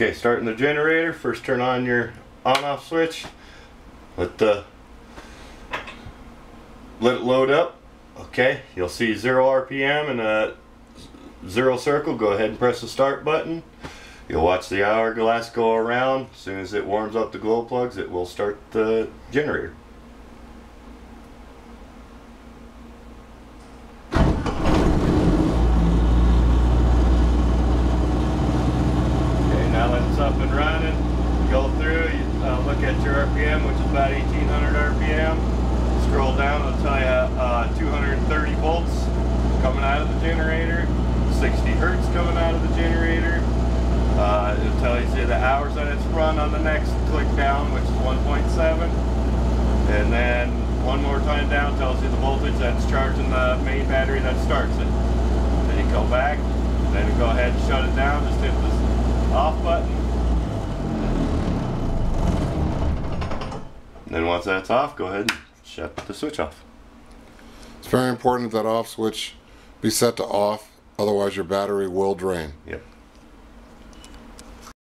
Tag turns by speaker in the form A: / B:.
A: Okay, starting the generator. First turn on your on-off switch. Let the let it load up. Okay, you'll see zero RPM and a zero circle. Go ahead and press the start button. You'll watch the hourglass go around. As soon as it warms up the glow plugs, it will start the generator. Okay, now that it's up and running, go through, you uh, look at your RPM, which is about 1800 RPM. Scroll down, it'll tell you uh, 230 volts coming out of the generator, 60 hertz coming out of the generator. Uh, it'll tell you the hours that it's run on the next click down, which is 1.7. And then one more time down tells you the voltage that's charging the main battery that starts it. Then you go back, then you go ahead and shut it down, just hit this off button. And then once that's off, go ahead and shut the switch off.
B: It's very important that off switch be set to off, otherwise your battery will drain.
A: Yep.